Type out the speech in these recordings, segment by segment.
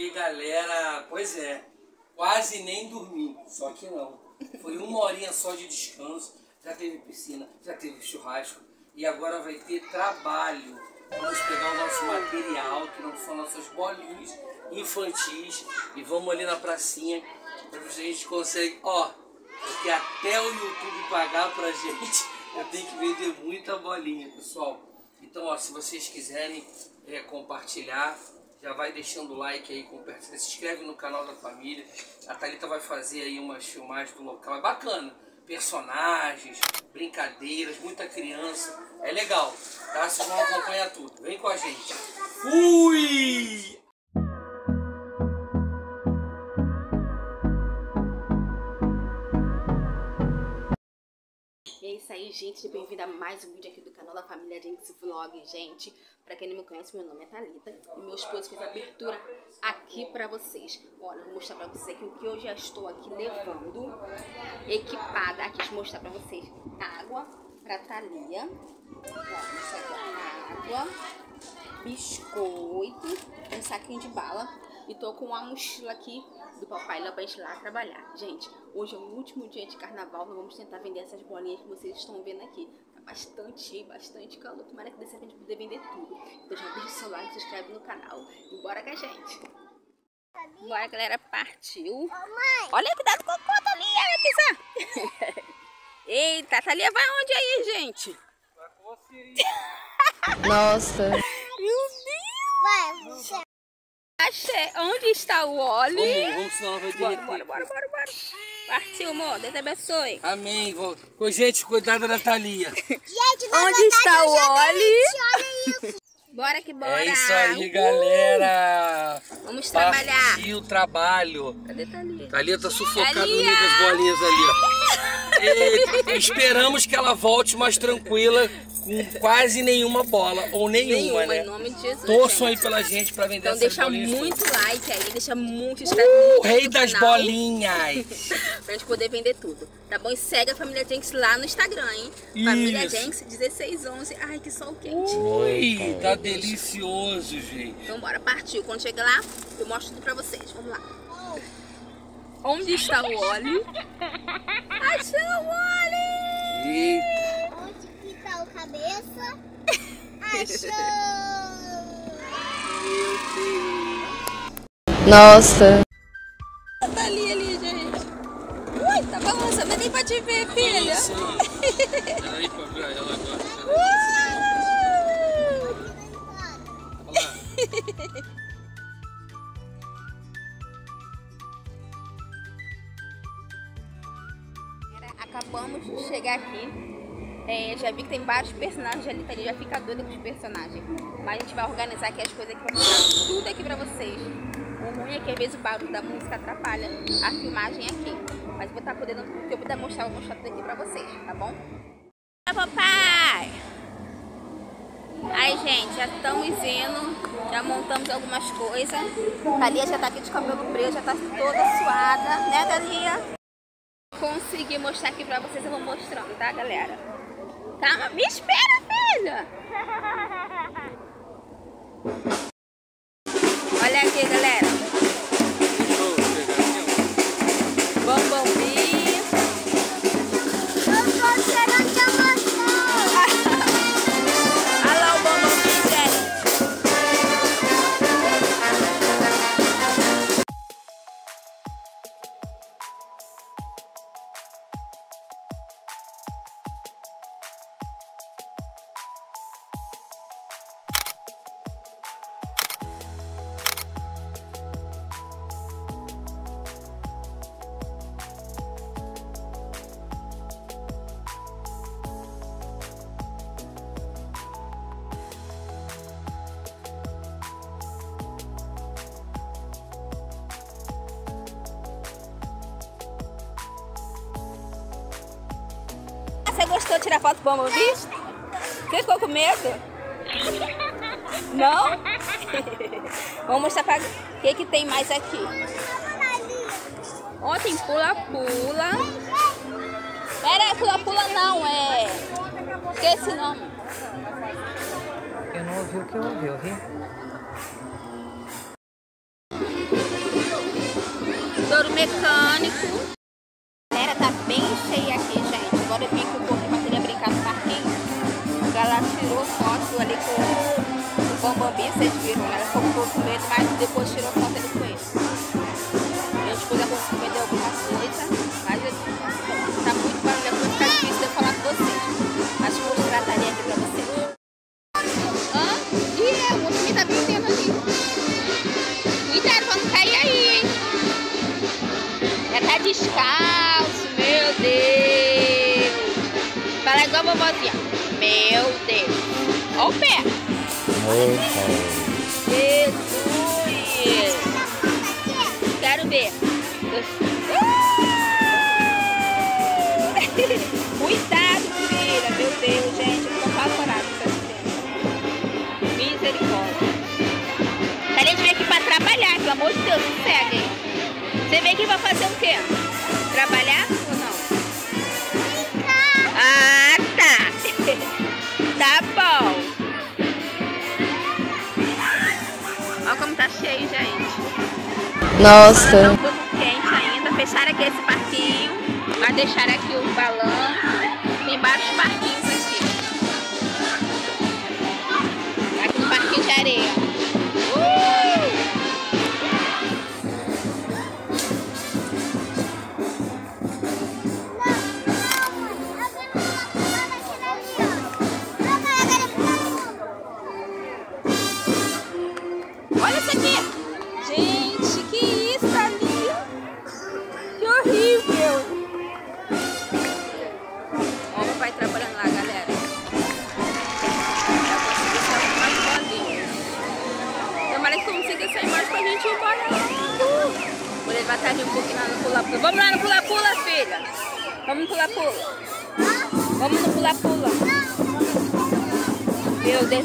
E galera, pois é, quase nem dormi, só que não. Foi uma horinha só de descanso, já teve piscina, já teve churrasco e agora vai ter trabalho. Vamos pegar o nosso material, que não são nossas bolinhas infantis, e vamos ali na pracinha para ver se a gente consegue, ó, porque até o YouTube pagar pra gente, eu tenho que vender muita bolinha, pessoal. Então, ó, se vocês quiserem é, compartilhar, já vai deixando o like aí, compartilha, se inscreve no canal da família. A Thalita vai fazer aí umas filmagens do local, é bacana. Personagens, brincadeiras, muita criança, é legal, tá? Vocês vão acompanhar tudo, vem com a gente. Fui! E é isso aí, gente. Bem-vindo a mais um vídeo aqui do canal da família Jinx Vlog, gente. Pra quem não me conhece, meu nome é Thalita e meu esposo fez a abertura aqui pra vocês. Olha, vou mostrar pra vocês aqui o que eu já estou aqui levando, equipada. Aqui, deixa eu mostrar pra vocês. Água pra Thalia. Água, biscoito, um saquinho de bala. E tô com uma mochila aqui do papai lá pra gente lá trabalhar. Gente, hoje é o último dia de carnaval, nós vamos tentar vender essas bolinhas que vocês estão vendo aqui. Tá bastante cheio, bastante calor. Tomara que dê certo a gente poder vender tudo. Então já deixa o seu like, se inscreve no canal e bora com a gente. Bora, galera, partiu. Olha, cuidado com o cocô, Thalia, vai pisar. Eita, Thalia vai onde aí, gente? Vai com você aí. Nossa. Meu Deus! Achei. Onde está o óleo? Vamos, vamos, senão ela vai Bora, derreter. bora, bora, bora, bora. Partiu, amor. Deus abençoe. Amém. Ô, gente, cuidado da Thalia. Onde está o óleo? Bora que bora. É isso aí, Uh! galera. Vamos trabalhar. Partiu o trabalho. Cadê Thalia? Thalia tá sufocada no meio das bolinhas ali, ó. Eita, esperamos que ela volte mais tranquila, com quase nenhuma bola, ou nenhuma, Nenhuma, né? em nome de Jesus. Torçam aí pela gente pra vender Então essas deixa bolinhas. muito like aí, deixa muito, inscreve Uh, rei das canal, bolinhas. Pra gente poder vender tudo, tá bom? E segue a Família Jenks lá no Instagram, hein? Família. Jenks 1611. Ai, que sol quente. Ui, tá delicioso, gente. Então bora, partiu. Quando chegar lá, eu mostro tudo pra vocês. Vamos lá. Onde está o óleo? Achou o óleo! Eita. Onde que tá o cabeça? Achou! Nossa. Tá ali, ali, gente. Ui, tá balançando nem pra te ver, filha. Peraí pra ver ela agora. Acabamos de chegar aqui. É, já vi que tem vários personagens ali, tá ali, já fica doida com os personagens. Mas a gente vai organizar aqui as coisas aqui pra mostrar tudo aqui pra vocês. O ruim é que às vezes o barulho da música atrapalha a filmagem aqui. Mas vou estar podendo, o que eu puder mostrar, eu vou mostrar tudo aqui pra vocês, tá bom? Oi, papai! Aí, gente, já estamos indo, já montamos algumas coisas. A Thalia já tá aqui de cabelo preto, já tá toda suada, né, Thalia? Consegui mostrar aqui pra vocês, eu vou mostrando, tá, galera? Calma, me espera, filha! Você gostou de tirar foto com o Bumblebee? Ficou com medo? Não? Vamos mostrar pra o que, que tem mais aqui. Ó, tem pula-pula. Pera aí, pula-pula não, é... Esqueci o nome. Eu não ouvi o que eu ouvi, ouvi? couro mecânico. Foto ali com o Bambambi, vocês viram, né? Ela ficou um pouco medo, mas depois tirou foto ali com ele. Eu depois eu consegui vender alguma coisa, mas tá muito barulho, depois fica difícil de eu falar com vocês. Mas vou mostrar a tarefa aqui pra vocês. Hã? Ih, é, o mocinho tá vendendo ali. Cuidado pra não cair aí, hein? Já tá descalço, meu Deus. Fala igual a vovozinha. Meu Deus. Ó o pé. Jesus. Quero ver. Cuidado, filha. Meu Deus, gente. Eu tô apavorada com essa cena. Misericórdia. A gente veio aqui pra trabalhar, pelo amor de Deus, sossega, hein? Você veio aqui pra fazer o quê? Trabalhar ou não? Ah, Nossa. Tá um quente ainda. Fecharam aqui esse parquinho. Vai deixar aqui o balão. Tem vários parquinhos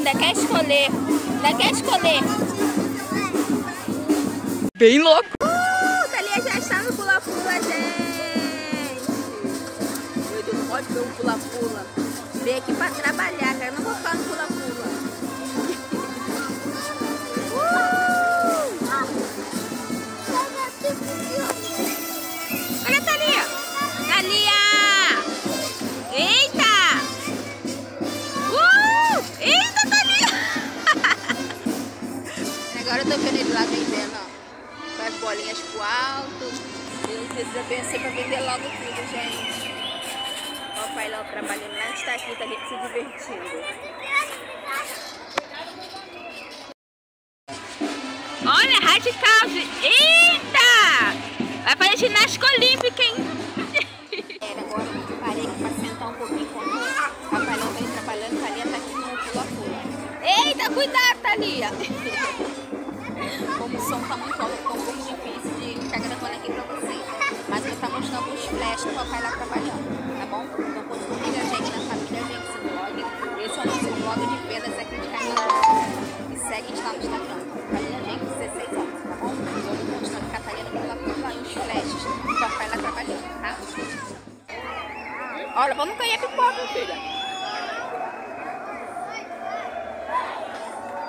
ainda quer escolher. Ainda quer escolher. Bem louco. Uh, Thalia já está no pula-pula, gente. Não pode ver o pula-pula. Vem aqui pra trabalhar, cara. Eu não vou ficar no pula-pula. Agora eu tô vendo ele lá vendendo, ó. Com as bolinhas pro alto. Deus precisa vencer pra vender logo tudo, gente. Ó, o pai lá trabalhando lá, está aqui, tá se divertindo. Olha, radical! Eita! Vai fazer ginástica olímpica, hein? Era agora eu parei aqui pra sentar um pouquinho enquanto o Rafaelão vem trabalhando. Thalia tá aqui no pula-pula. Eita, cuidado, Thalia! Como o som tá muito alto, fica um pouco difícil de ficar gravando aqui pra vocês. Mas eu vou estar mostrando os flashes do papai lá trabalhando, tá bom? Então continue a gente na família Gente Vlog. Esse é o nosso vlog de vendas aqui de Carnaval. E segue a gente lá no Instagram. Família Gente 16 anos, tá bom? Vamos continuando com a Thalia pela pula e os flashes do papai lá trabalhando, tá? Olha, vamos ganhar pipoca, filha.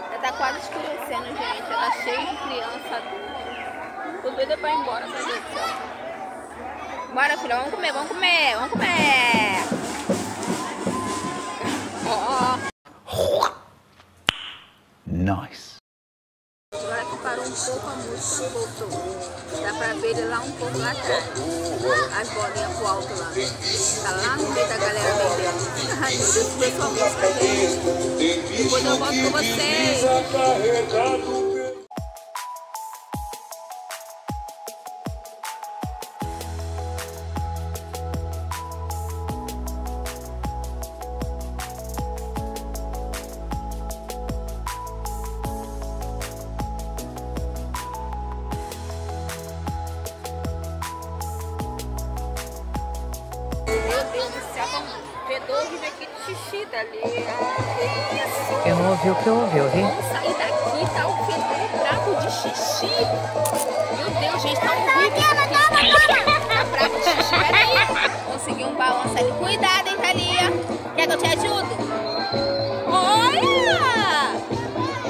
Já tá quase escurecendo, gente. Já tá cheio de criança adulta. Doida pra ir embora, meu Deus do céu. Bora, filha, vamos comer, vamos comer, vamos comer. Ó. Nice. Agora que parou um pouco a música, voltou. Dá pra ver ele lá um pouco lá atrás. As bolinhas pro alto lá. Tá lá no meio da galera vendendo. Ai, meu Deus, a música, gente. Depois eu volto com vocês. Ai. Eu não ouvi o que eu ouvi, ouvi? Vamos sair daqui, tá o fedor brabo de xixi. Meu Deus, gente, tá horrível. Tá brabo de xixi, peraí. Consegui um balanço ali. Cuidado, hein, Thalia. Quer que eu te ajude? Olha!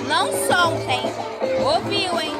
Não soltem. Ouviu, hein?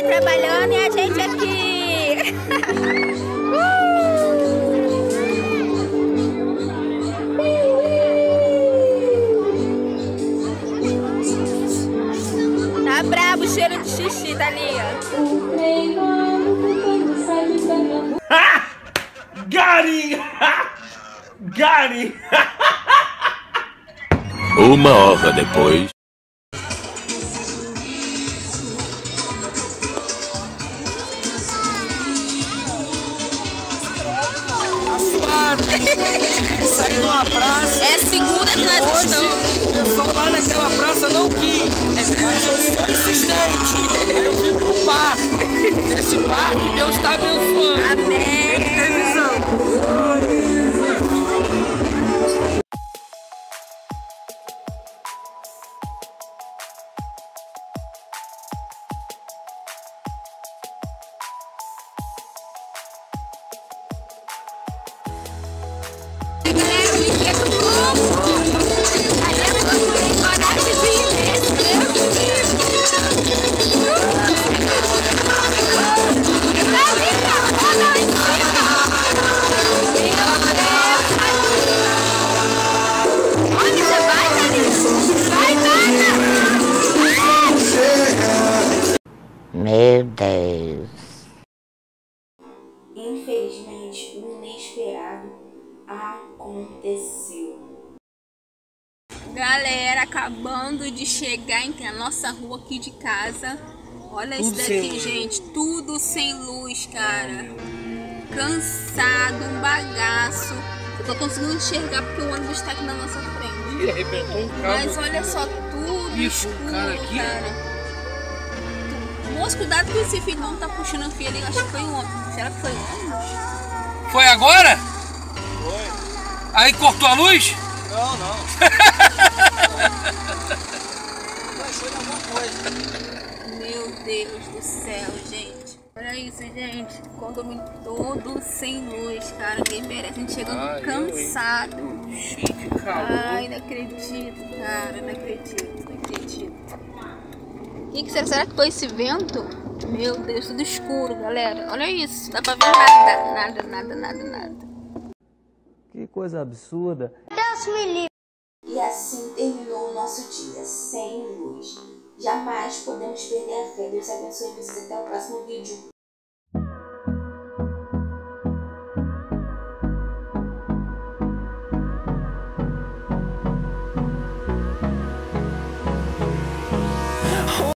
pai trabalhando e a gente aqui. Tá brabo o cheiro de xixi, Thalia. Gari! Gari! Uma hora depois. Saí de uma praça. É segunda que nós Hoje, estamos. o pessoal lá naquela praça não quis. Mas eu fui insistente. Eu vim pro parque. Nesse parque, Deus está abençoando. Amém. Tem que ter visão. Chegar em a nossa rua aqui de casa. Olha isso Tudo sem daqui, gente. Tudo sem luz, cara. Cansado, um bagaço. Eu tô conseguindo enxergar porque o ônibus tá aqui na nossa frente. Arrebentou um Mas olha só, tudo Isso, escuro, cara, aqui. cara. Moço, cuidado que esse filho não tá puxando o fio ali. Acho que foi um ônibus. Será que foi um ônibus? Foi agora? Foi. Aí cortou a luz? Não, não. Alguma coisa. Meu Deus do céu, gente. Olha isso, gente. Condomínio todo sem luz, cara. Ninguém merece. A gente chegando eu, hein? cansado. Cheio de calor. Ai, não acredito, cara. Não acredito, não acredito. O que, que será? Será que foi esse vento? Meu Deus, tudo escuro, galera. Olha isso. Dá pra ver nada, nada, nada, nada, nada. Que coisa absurda. Deus me livre! E assim terminou o nosso dia, sem luz. Jamais podemos perder a fé. Deus abençoe vocês até o próximo vídeo.